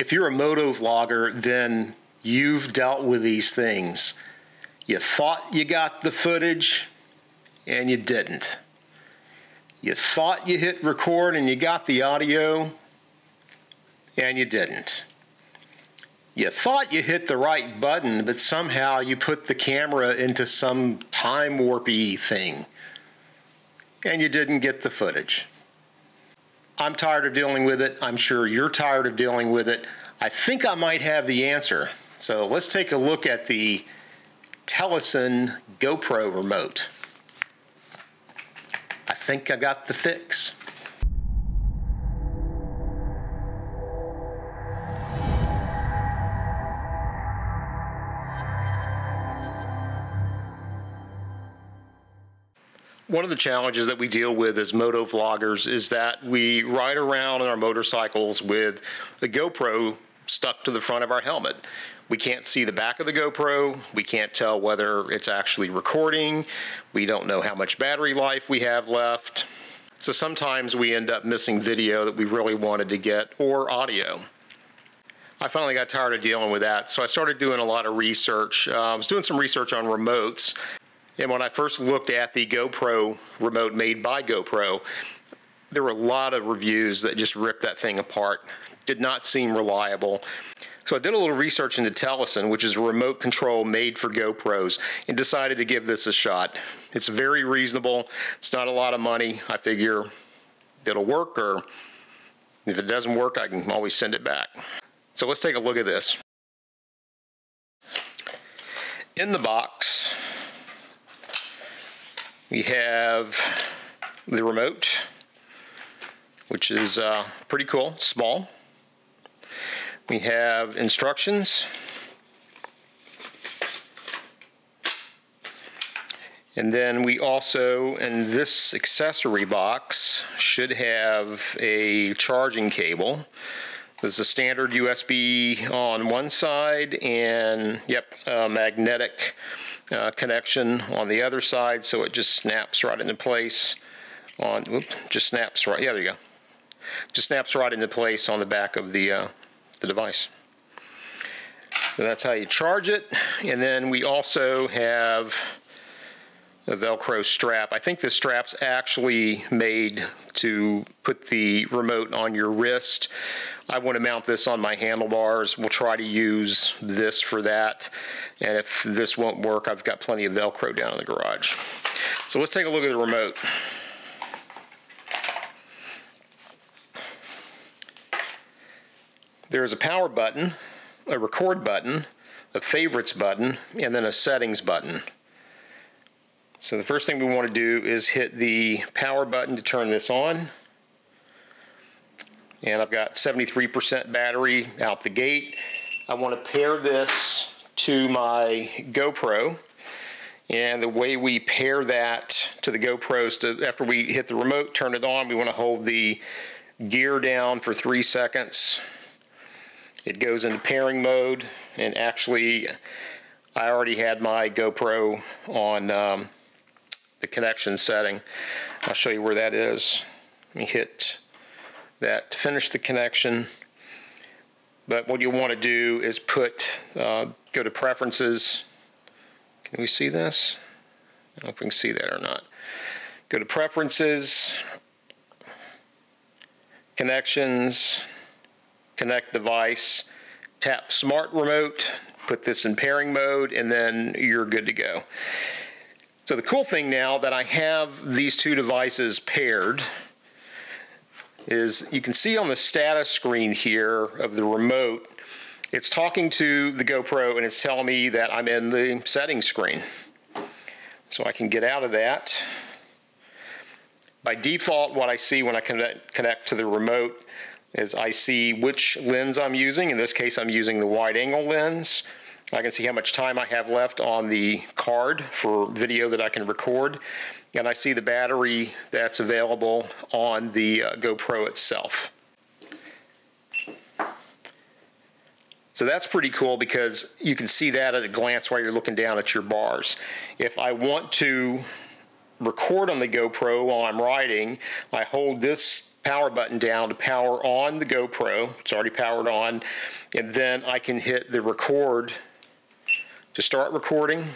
if you're a moto vlogger, then you've dealt with these things. You thought you got the footage and you didn't. You thought you hit record and you got the audio and you didn't. You thought you hit the right button, but somehow you put the camera into some time warpy thing and you didn't get the footage. I'm tired of dealing with it. I'm sure you're tired of dealing with it. I think I might have the answer. So let's take a look at the Telesin GoPro remote. I think I got the fix. One of the challenges that we deal with as moto vloggers is that we ride around on our motorcycles with the GoPro stuck to the front of our helmet. We can't see the back of the GoPro. We can't tell whether it's actually recording. We don't know how much battery life we have left. So sometimes we end up missing video that we really wanted to get or audio. I finally got tired of dealing with that, so I started doing a lot of research. Uh, I was doing some research on remotes, and when I first looked at the GoPro remote made by GoPro, there were a lot of reviews that just ripped that thing apart. Did not seem reliable. So I did a little research into Telesin, which is a remote control made for GoPros, and decided to give this a shot. It's very reasonable. It's not a lot of money. I figure it'll work, or if it doesn't work, I can always send it back. So let's take a look at this. In the box, we have the remote, which is uh, pretty cool, small. We have instructions. And then we also, in this accessory box, should have a charging cable. There's a standard USB on one side and, yep, a magnetic uh, connection on the other side, so it just snaps right into place on, whoop, just snaps right, yeah, there you go. Just snaps right into place on the back of the, uh, the device. So that's how you charge it. And then we also have a Velcro strap. I think the strap's actually made to put the remote on your wrist. I want to mount this on my handlebars. We'll try to use this for that. And if this won't work, I've got plenty of Velcro down in the garage. So let's take a look at the remote. There's a power button, a record button, a favorites button, and then a settings button. So the first thing we want to do is hit the power button to turn this on. And I've got 73% battery out the gate. I want to pair this to my GoPro. And the way we pair that to the GoPro is to, after we hit the remote, turn it on, we want to hold the gear down for three seconds it goes into pairing mode and actually I already had my GoPro on um, the connection setting. I'll show you where that is. Let me hit that to finish the connection. But what you want to do is put, uh, go to preferences. Can we see this? I don't know if we can see that or not. Go to preferences, connections, connect device, tap smart remote, put this in pairing mode, and then you're good to go. So the cool thing now that I have these two devices paired is you can see on the status screen here of the remote, it's talking to the GoPro and it's telling me that I'm in the settings screen. So I can get out of that. By default, what I see when I connect, connect to the remote is I see which lens I'm using. In this case, I'm using the wide angle lens. I can see how much time I have left on the card for video that I can record. And I see the battery that's available on the uh, GoPro itself. So that's pretty cool because you can see that at a glance while you're looking down at your bars. If I want to record on the GoPro while I'm riding, I hold this power button down to power on the GoPro. It's already powered on. And then I can hit the record to start recording.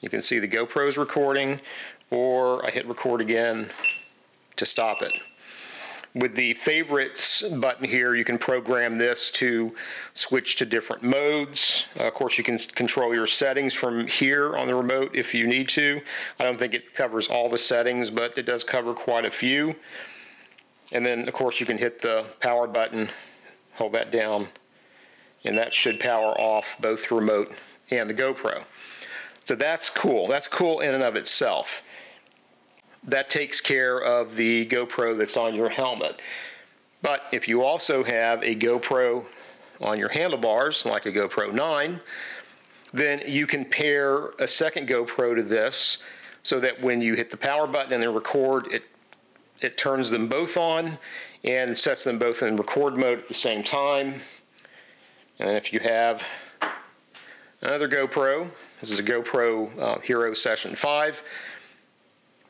You can see the GoPro's recording, or I hit record again to stop it. With the favorites button here, you can program this to switch to different modes. Uh, of course, you can control your settings from here on the remote if you need to. I don't think it covers all the settings, but it does cover quite a few. And then, of course, you can hit the power button, hold that down, and that should power off both the remote and the GoPro. So that's cool. That's cool in and of itself that takes care of the GoPro that's on your helmet. But if you also have a GoPro on your handlebars, like a GoPro 9, then you can pair a second GoPro to this so that when you hit the power button and then record, it, it turns them both on and sets them both in record mode at the same time. And if you have another GoPro, this is a GoPro uh, Hero Session 5,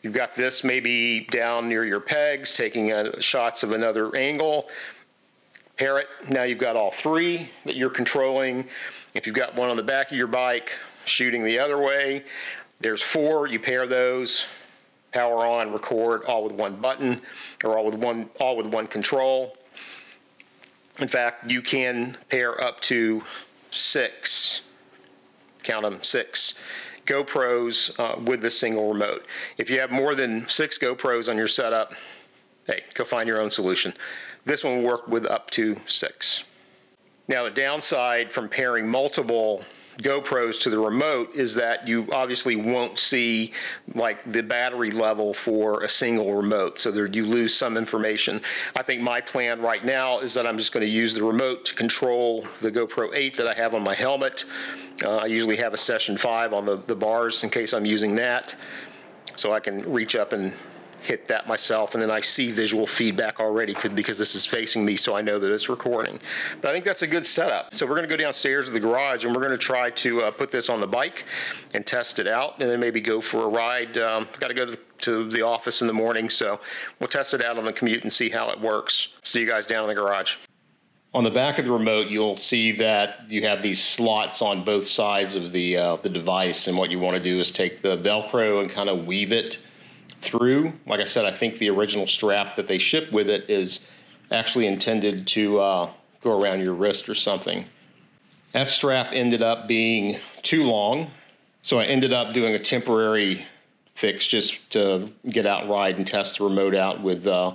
You've got this maybe down near your pegs, taking uh, shots of another angle. Pair it. Now you've got all three that you're controlling. If you've got one on the back of your bike, shooting the other way, there's four. You pair those, power on, record, all with one button, or all with one, all with one control. In fact, you can pair up to six. Count them, six GoPros uh, with the single remote. If you have more than six GoPros on your setup, hey, go find your own solution. This one will work with up to six. Now the downside from pairing multiple GoPros to the remote is that you obviously won't see like the battery level for a single remote. So there you lose some information. I think my plan right now is that I'm just going to use the remote to control the GoPro 8 that I have on my helmet. Uh, I usually have a session 5 on the, the bars in case I'm using that. So I can reach up and hit that myself, and then I see visual feedback already because this is facing me, so I know that it's recording. But I think that's a good setup. So we're going to go downstairs to the garage, and we're going to try to uh, put this on the bike and test it out, and then maybe go for a ride. Um, Got to go to the, to the office in the morning, so we'll test it out on the commute and see how it works. See you guys down in the garage. On the back of the remote, you'll see that you have these slots on both sides of the uh, the device, and what you want to do is take the Velcro and kind of weave it through. Like I said, I think the original strap that they ship with it is actually intended to uh, go around your wrist or something. That strap ended up being too long, so I ended up doing a temporary fix just to get out, ride, and test the remote out with uh,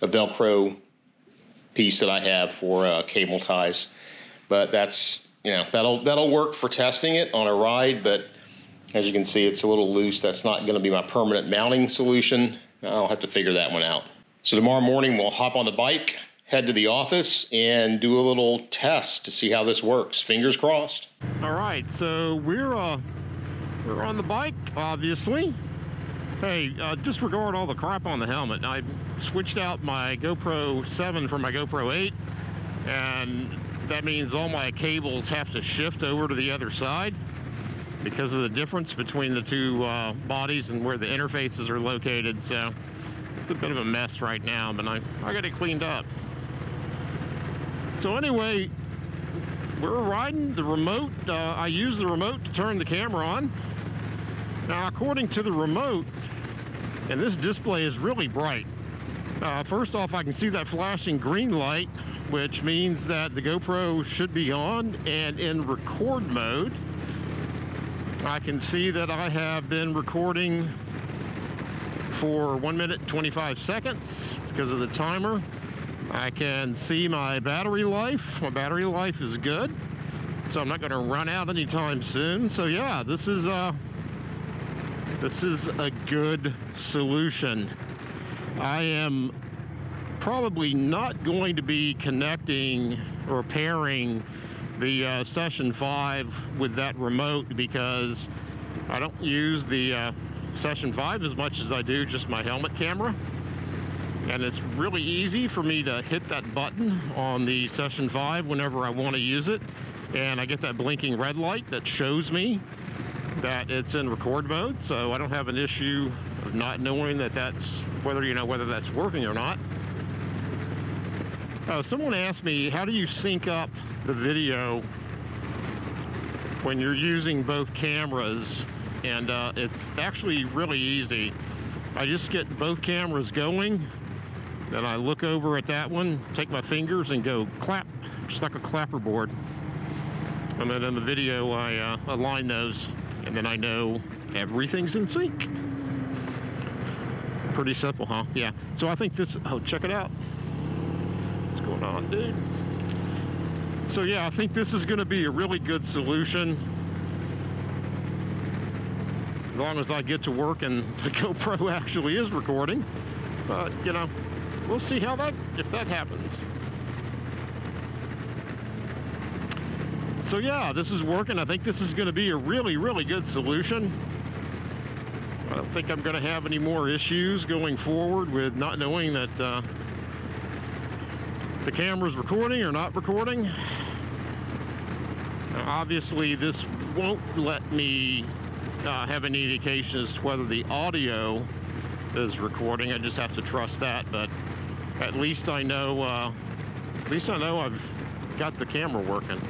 a Velcro piece that I have for uh, cable ties. But that's you know that'll that'll work for testing it on a ride, but as you can see, it's a little loose. That's not going to be my permanent mounting solution. I'll have to figure that one out. So tomorrow morning, we'll hop on the bike, head to the office, and do a little test to see how this works. Fingers crossed. All right, so we're uh, we're on the bike, obviously. Hey, uh, disregard all the crap on the helmet. I switched out my GoPro 7 for my GoPro 8, and that means all my cables have to shift over to the other side because of the difference between the two uh, bodies and where the interfaces are located. So it's a bit of a mess right now, but I, I got it cleaned up. So anyway, we're riding the remote. Uh, I use the remote to turn the camera on. Now, according to the remote, and this display is really bright. Uh, first off, I can see that flashing green light, which means that the GoPro should be on and in record mode. I can see that I have been recording for 1 minute 25 seconds because of the timer. I can see my battery life. My battery life is good, so I'm not going to run out anytime soon. So yeah, this is uh, this is a good solution. I am probably not going to be connecting or pairing the uh, Session 5 with that remote because I don't use the uh, Session 5 as much as I do just my helmet camera. And it's really easy for me to hit that button on the Session 5 whenever I want to use it. And I get that blinking red light that shows me that it's in record mode, so I don't have an issue of not knowing that that's whether you know whether that's working or not. Uh, someone asked me, how do you sync up the video when you're using both cameras? And uh, it's actually really easy. I just get both cameras going, then I look over at that one, take my fingers and go clap, just like a clapper board. And then in the video, I uh, align those, and then I know everything's in sync. Pretty simple, huh? Yeah. So I think this, oh, check it out. What's going on, dude? So yeah, I think this is gonna be a really good solution. As long as I get to work and the GoPro actually is recording. But, you know, we'll see how that, if that happens. So yeah, this is working. I think this is going to be a really, really good solution. I don't think I'm going to have any more issues going forward with not knowing that uh, the camera's recording or not recording. Now, obviously, this won't let me uh, have any indication as to whether the audio is recording. I just have to trust that, but at least I know, uh, at least I know I've got the camera working.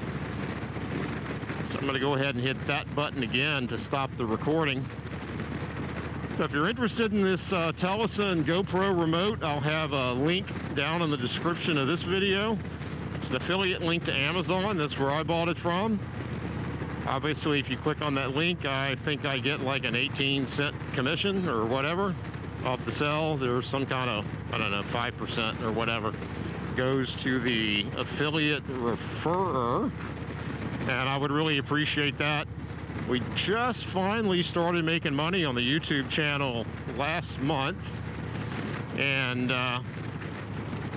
So I'm going to go ahead and hit that button again to stop the recording. So if you're interested in this uh, Telesin GoPro remote, I'll have a link down in the description of this video. It's an affiliate link to Amazon. That's where I bought it from. Obviously, if you click on that link, I think I get like an 18 cent commission or whatever off the sale. There's some kind of, I don't know, 5% or whatever goes to the affiliate referrer and I would really appreciate that. We just finally started making money on the YouTube channel last month, and uh,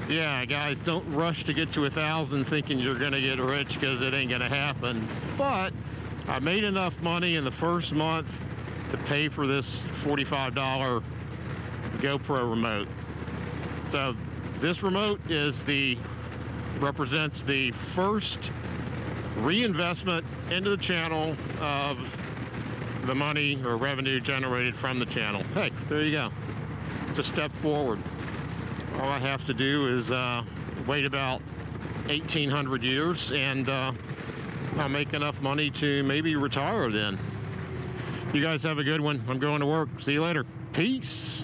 yeah, guys, don't rush to get to a thousand thinking you're gonna get rich because it ain't gonna happen. But I made enough money in the first month to pay for this $45 GoPro remote. So this remote is the represents the first reinvestment into the channel of the money or revenue generated from the channel. Hey, there you go. It's a step forward. All I have to do is uh, wait about 1,800 years and uh, I'll make enough money to maybe retire then. You guys have a good one. I'm going to work. See you later. Peace.